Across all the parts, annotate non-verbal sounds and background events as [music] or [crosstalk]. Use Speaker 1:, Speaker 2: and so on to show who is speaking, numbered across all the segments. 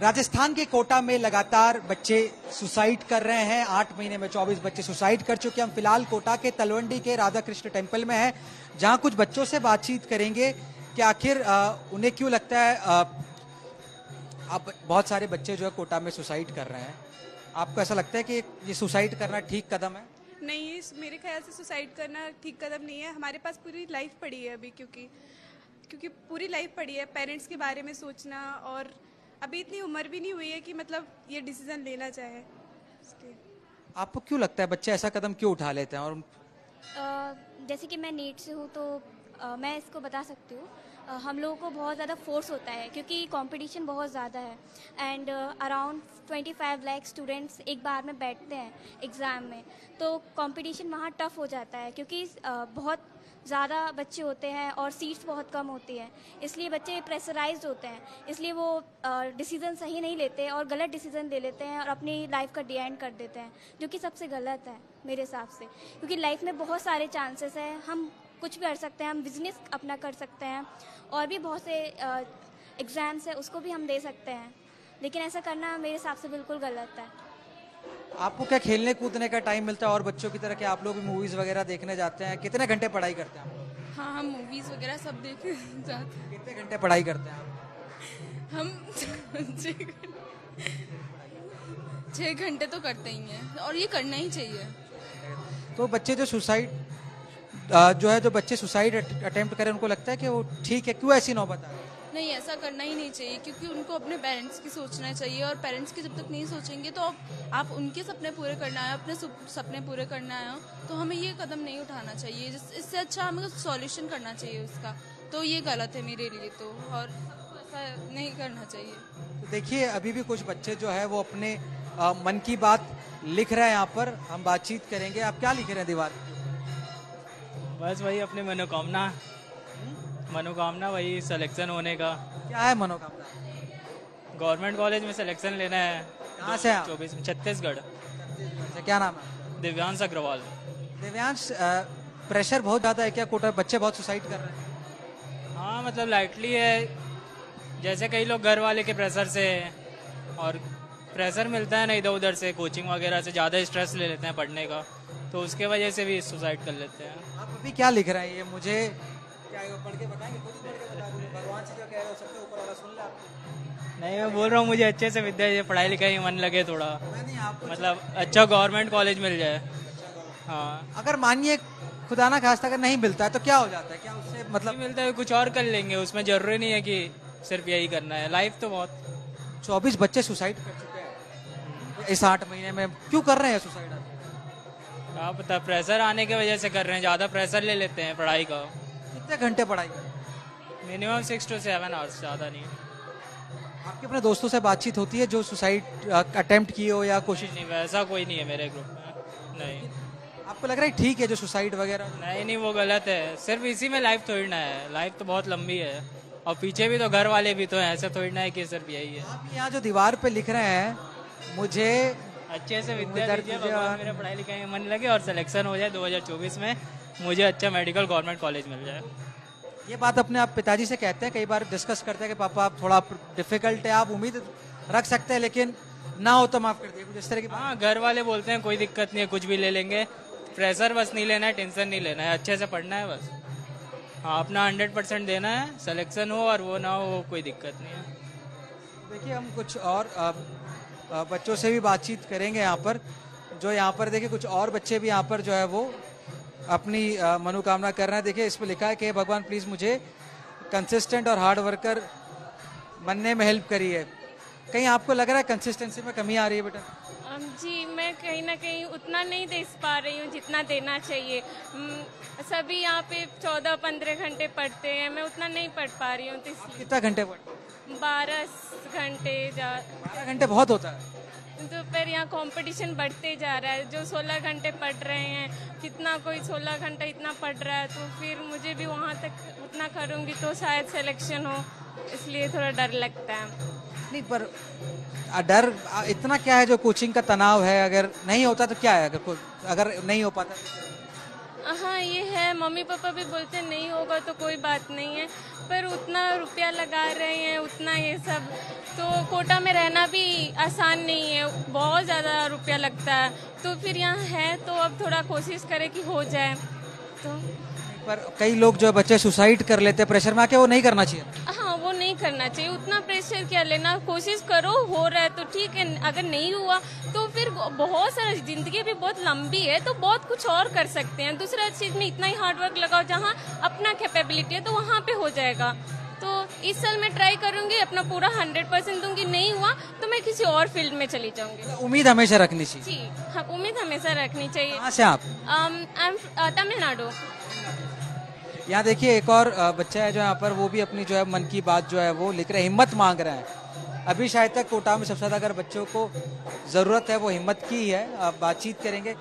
Speaker 1: राजस्थान के कोटा में लगातार बच्चे सुसाइड कर रहे हैं। आठ महीने में चौबीस बच्चे सुसाइड कर चुके हम फ़िलहाल कोटा के तलवंडी के राधा कृष्ण टेंपल में हैं, जहाँ कुछ बच्चों से बातचीत करेंगे कि आखिर उन्हें क्यों लगता है अब बहुत सारे बच्चे जो है कोटा में सुसाइड कर रहे हैं। आपको ऐसा लगता है कि ये सुसाइड करना ठीक कदम है?
Speaker 2: नहीं मेरे ख्याल से सुसाइड करना ठीक कदम नहीं है। हमारे पास पूरी लाइफ पड़ी है अभी, क्योंकि क्योंकि पूरी लाइफ पड़ी है। पेरेंट्स के बारे में सोचना और अभी इतनी उम्र भी नहीं हुई है कि मतलब ये डिसीज़न लेना चाहे
Speaker 1: आपको क्यों लगता है बच्चे ऐसा कदम क्यों उठा लेते हैं और
Speaker 3: आ, जैसे कि मैं नीट से हूँ तो आ, मैं इसको बता सकती हूँ। हम लोगों को बहुत ज़्यादा फोर्स होता है क्योंकि कंपटीशन बहुत ज़्यादा है। एंड अराउंड 25 लाख स्टूडेंट्स एक बार में बैठते हैं एग्ज़ाम में। तो कंपटीशन वहाँ टफ हो जाता है क्योंकि अ, बहुत ज़्यादा बच्चे होते हैं और सीट्स बहुत कम होती हैं। इसलिए बच्चे प्रेशराइज्ड होते हैं। इसलिए वो डिसीज़न सही नहीं लेते और गलत डिसीज़न ले लेते हैं और अपनी लाइफ का डी एंड कर देते हैं जो कि सबसे गलत है मेरे हिसाब से। क्योंकि लाइफ में बहुत सारे चांसेस हैं। हम कुछ भी कर सकते हैं हम बिज़नेस अपना कर सकते हैं और भी बहुत से एग्ज़ाम्स है उसको भी हम दे सकते हैं। लेकिन ऐसा करना मेरे हिसाब से बिल्कुल गलत है।
Speaker 1: आपको क्या खेलने कूदने का टाइम मिलता है और बच्चों की तरह क्या आप लोग भी मूवीज़ वगैरह देखने जाते हैं? कितने घंटे पढ़ाई करते हैं आप लोग?
Speaker 2: हाँ हम मूवीज़ वगैरह सब देख [laughs] जाते हैं।
Speaker 1: कितने घंटे पढ़ाई करते हैं आप?
Speaker 2: हम छः घंटे तो करते ही हैं और ये करना ही चाहिए।
Speaker 1: तो बच्चे जो सुसाइड जो है जो बच्चे सुसाइड अटेम्प्ट करें उनको लगता है कि वो ठीक है क्यों ऐसी नौबत आ
Speaker 2: नहीं ऐसा करना ही नहीं चाहिए क्योंकि उनको अपने पेरेंट्स की सोचना चाहिए और पेरेंट्स की जब तक नहीं सोचेंगे तो आप- उनके सपने पूरे करना है अपने सपने पूरे करना है तो हमें ये कदम नहीं उठाना चाहिए इससे अच्छा हमें सॉल्यूशन करना चाहिए उसका। तो ये गलत है मेरे लिए तो और ऐसा नहीं करना चाहिए।
Speaker 1: तो देखिए अभी भी कुछ बच्चे जो है वो अपने अ, मन की बात लिख रहे हैं यहाँ पर हम बातचीत करेंगे। आप क्या लिख रहे हैं दीवार?
Speaker 4: बस वही अपनी मनोकामना मनोकामना वही सिलेक्शन होने का।
Speaker 1: क्या है मनोकामना?
Speaker 4: गवर्नमेंट कॉलेज में सिलेक्शन लेना है।
Speaker 1: कहाँ से आप?
Speaker 4: चौबीस छत्तीसगढ़।
Speaker 1: क्या नाम है
Speaker 4: दिव्यांश अग्रवाल।
Speaker 1: दिव्यांश प्रेशर बहुत ज़्यादा है क्या? कोटा बच्चे बहुत सुसाइड कर रहे हैं।
Speaker 4: हाँ मतलब लाइटली है। जैसे कई लोग घर वाले के प्रेशर से और प्रेशर मिलता है ना इधर उधर से कोचिंग वगैरह से ज़्यादा स्ट्रेस ले लेते हैं पढ़ने का। तो उसके वजह से भी सुसाइड कर लेते हैं।
Speaker 1: आप अभी क्या लिख रहे हैं? ये मुझे क्या पढ़ के बताएँगे? खुद पढ़ के बता भगवान से जो कह रहे हो सबसे ऊपर वाला सुन ले आप।
Speaker 4: नहीं मैं बोल रहा हूँ मुझे अच्छे से विद्या ये पढ़ाई लिखाई मन लगे थोड़ा। मतलब अच्छा गवर्नमेंट कॉलेज मिल जाए। हाँ।
Speaker 1: अगर मानिए खुदा ना खास्ता अगर नहीं मिलता है तो क्या हो जाता है? क्या उससे
Speaker 4: मतलब
Speaker 1: मतलब
Speaker 4: मिलता है कुछ और कर लेंगे। उसमें ज़रूरी नहीं है कि सिर्फ़ यही करना है। लाइफ तो बहुत
Speaker 1: चौबीस बच्चे सुसाइड कर चुके हैं। इस आठ महीने में क्यों कर रहे हैं सुसाइड
Speaker 4: क्या पता प्रेशर आने की वजह से कर रहे हैं ज़्यादा प्रेशर ले लेते हैं पढ़ाई का।
Speaker 1: कितने घंटे पढ़ाई?
Speaker 4: Minimum six to seven hours ज़्यादा नहीं।
Speaker 1: आपके अपने दोस्तों से बातचीत होती है जो सुसाइड अटेम्प्ट किए हो या कोशिश
Speaker 4: नहीं वैसा कोई नहीं है मेरे ग्रुप में। नहीं।
Speaker 1: आपको लग रहा है ठीक है जो सुसाइड वगैरह?
Speaker 4: नहीं नहीं वो गलत है। सिर्फ़ इसी में लाइफ थोड़ी ना है। लाइफ तो बहुत लंबी है। और पीछे भी तो घर वाले भी तो हैं ऐसा थोड़ी ना है कि सिर्फ़ यही है।
Speaker 1: आप यहाँ जो दीवार पे लिख रहे हैं मुझे
Speaker 4: अच्छे से विद्या
Speaker 1: उधर
Speaker 4: दीजिए भगवान
Speaker 1: और-
Speaker 4: मेरे पढ़ाई लिखाई में मन लगे और सिलेक्शन हो जाए 2024 में मुझे अच्छा मेडिकल गवर्नमेंट कॉलेज मिल जाए।
Speaker 1: ये बात अपने आप पिताजी से कहते हैं कई बार डिस्कस करते हैं कि पापा आप थोड़ा डिफ़िकल्ट है आप उम्मीद रख सकते हैं लेकिन ना हो तो माफ़ कर दिए। कुछ इस तरह की
Speaker 4: हाँ घर वाले बोलते हैं कोई दिक्कत नहीं है कुछ भी ले लेंगे। प्रेशर बस नहीं लेना है टेंशन नहीं लेना है अच्छे से पढ़ना है बस। हाँ अपना हंड्रेड परसेंट देना है सिलेक्शन हो और वो ना हो कोई दिक्कत नहीं है।
Speaker 1: देखिए हम कुछ और बच्चों से भी बातचीत करेंगे यहाँ पर। जो यहाँ पर देखिए कुछ और बच्चे भी यहाँ पर जो है वो अपनी मनोकामना कर रहे हैं। देखिए इस पर लिखा है कि भगवान प्लीज़ मुझे कंसिस्टेंट और हार्ड वर्कर बनने में हेल्प करिए। कहीं आपको लग रहा है कंसिस्टेंसी में कमी आ रही है बेटा?
Speaker 5: जी मैं कहीं ना कहीं उतना नहीं दे पा रही हूँ जितना देना चाहिए। सभी यहाँ पे चौदह पंद्रह घंटे पढ़ते हैं मैं उतना नहीं पढ़ पा रही हूँ तो
Speaker 1: कितना घंटे पढ़
Speaker 5: बारह घंटे जा
Speaker 1: बारह घंटे बहुत होता है।
Speaker 5: तो फिर यहाँ कंपटीशन बढ़ते जा रहा है। जो सोलह घंटे पढ़ रहे हैं कितना कोई सोलह घंटा इतना पढ़ रहा है तो फिर मुझे भी वहाँ तक उतना करूँगी तो शायद सिलेक्शन हो। इसलिए थोड़ा डर लगता है।
Speaker 1: नहीं पर डर इतना क्या है जो कोचिंग का तनाव है? अगर नहीं होता तो क्या है? अगर अगर नहीं हो पाता तो
Speaker 5: हाँ ये है। मम्मी पापा भी बोलते नहीं होगा तो कोई बात नहीं है। पर उतना रुपया लगा रहे हैं उतना ये सब। तो कोटा में रहना भी आसान नहीं है। बहुत ज़्यादा रुपया लगता है। तो फिर यहाँ है तो अब थोड़ा कोशिश करें कि हो जाए। तो
Speaker 1: पर कई लोग जो है बच्चे सुसाइड कर लेते हैं प्रेशर में आके वो नहीं करना चाहिए।
Speaker 5: हाँ करना चाहिए। उतना प्रेशर क्या लेना कोशिश करो हो रहा है तो ठीक है अगर नहीं हुआ तो फिर बहुत सारा ज़िंदगी भी बहुत लंबी है तो बहुत कुछ और कर सकते हैं। दूसरा चीज़ में इतना ही हार्डवर्क लगाओ जहाँ अपना कैपेबिलिटी है तो वहाँ पे हो जाएगा। तो इस साल मैं ट्राई करूँगी अपना पूरा हंड्रेड परसेंट दूँगी नहीं हुआ तो मैं किसी और फ़ील्ड में चली जाऊँगी।
Speaker 1: उम्मीद हमेशा रखनी चाहिए।
Speaker 5: जी हाँ उम्मीद हमेशा रखनी चाहिए।
Speaker 1: कहाँ से आप?
Speaker 5: तमिलनाडु।
Speaker 1: यहाँ देखिए एक और बच्चा है जो यहाँ पर वो भी अपनी जो है मन की बात जो है वो लिख रहे हैं हिम्मत मांग रहे हैं। अभी शायद तक कोटा में सबसे ज़्यादा अगर बच्चों को ज़रूरत है वो हिम्मत की ही। है आप बातचीत करेंगे।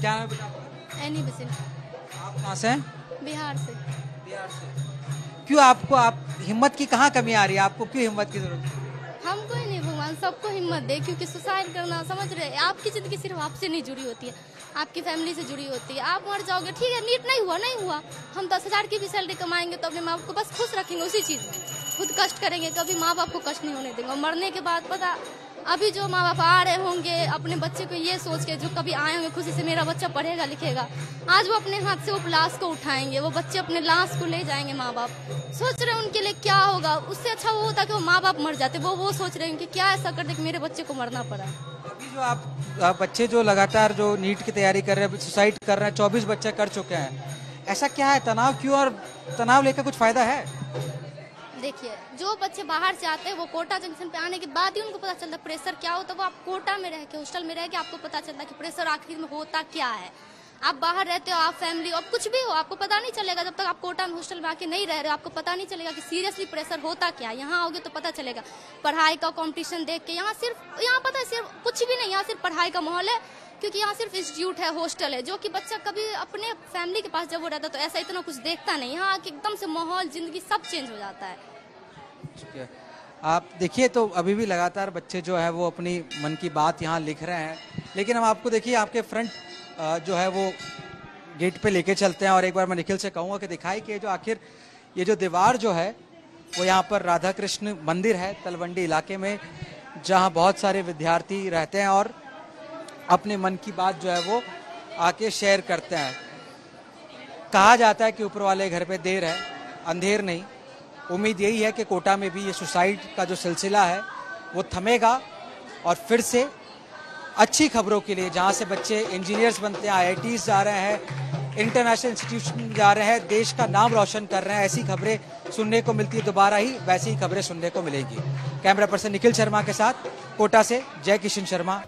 Speaker 1: क्या है बेटा
Speaker 6: एनी बसिन।
Speaker 1: आप कहाँ से हैं?
Speaker 6: बिहार से।
Speaker 1: बिहार से। क्यों आपको आप हिम्मत की कहाँ कमी आ रही है? आपको क्यों हिम्मत की ज़रूरत है
Speaker 6: ही? सबको हिम्मत दे, क्योंकि सुसाइड करना, समझ रहे आपकी ज़िंदगी सिर्फ़ आपसे नहीं जुड़ी होती है। आपकी फैमिली से जुड़ी होती है। आप मर जाओगे, ठीक है, नीट नहीं हुआ नहीं हुआ। हम दस हज़ार की भी सैलरी कमाएँगे तो अपने माँ बाप को बस खुश रखेंगे, उसी चीज़ में। खुद कष्ट करेंगे, कभी माँ बाप को कष्ट नहीं होने देंगे। मरने के बाद पता अभी जो माँ बाप आ रहे होंगे, अपने बच्चे को ये सोच के, जो कभी आए होंगे, खुशी से मेरा बच्चा पढ़ेगा, लिखेगा, आज वो अपने हाथ से वो लाश को उठाएँगे, वो बच्चे अपने लाश को ले जाएँगे माँ बाप सोच रहे हैं उनके लिए क्या होगा? उससे अच्छा वो होता कि वो माँ बाप मर जाते, वो वो सोच रहे हैं कि क्या ऐसा कर दे कि मेरे बच्चे को मरना पड़ा।
Speaker 1: अभी जो आप आप बच्चे जो लगातार जो नीट की तैयारी कर रहे हैं सुसाइड कर रहे हैं, चौबीस बच्चे कर चुके हैं, ऐसा क्या है? तनाव क्यों और तनाव लेकर कुछ फ़ायदा है?
Speaker 6: देखिए, जो बच्चे बाहर से आते हैं, वो कोटा जंक्शन पे आने के बाद ही उनको पता चलता है प्रेशर क्या होता है। वो आप कोटा में रह के, हॉस्टल में रह के आपको पता चलता है कि प्रेशर आखिर में होता क्या है। आप बाहर रहते हो, आप फैमिली और कुछ भी हो, आपको पता नहीं चलेगा जब तक आप कोटा में, हॉस्टल में आके नहीं रह रहे हो, आपको पता नहीं चलेगा कि सीरियसली प्रेशर होता क्या है। यहाँ आओगे तो पता चलेगा। पढ़ाई का कंपटीशन देख के, यहाँ सिर्फ़, यहाँ पता है सिर्फ़ कुछ भी नहीं, यहाँ सिर्फ़ पढ़ाई का माहौल है। क्योंकि यहाँ सिर्फ़ इंस्टीट्यूट है हॉस्टल है, जो कि बच्चा कभी अपने फैमिली के पास जब वो रहता तो ऐसा इतना कुछ देखता नहीं। यहाँ आके एकदम से माहौल, ज़िंदगी सब चेंज हो जाता है।
Speaker 1: आप देखिए तो अभी भी लगातार बच्चे जो है, वो अपनी मन की बात यहाँ लिख रहे हैं। लेकिन हम आपको देखिए, आपके फ्रंट जो है, वो गेट पे लेके चलते हैं। और एक बार मैं निखिल से कहूँगा कि दिखाई कि जो आखिर, ये जो दीवार जो है, वो यहाँ पर राधा कृष्ण मंदिर है, तलवंडी इलाके में, जहाँ बहुत सारे विद्यार्थी रहते हैं। और अपने मन की बात जो है वो आके शेयर करते हैं। कहा जाता है कि ऊपर वाले घर पे देर है, अंधेर नहीं। उम्मीद यही है कि कोटा में भी ये सुसाइड का जो सिलसिला है, वो थमेगा और फिर से अच्छी खबरों के लिए, जहाँ से बच्चे इंजीनियर्स बनते हैं आई जा रहे हैं इंटरनेशनल इंस्टीट्यूशन जा रहे हैं, देश का नाम रोशन कर रहे हैं, ऐसी खबरें सुनने को मिलती है दोबारा ही, वैसी ही खबरें सुनने को मिलेगी। कैमरा पर्सन निखिल शर्मा के साथ, कोटा से जय किशन शर्मा।